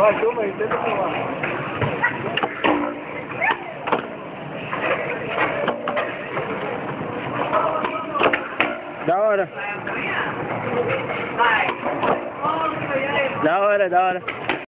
Vai, toma aí, tenta tomar. Da hora. Da hora, da hora.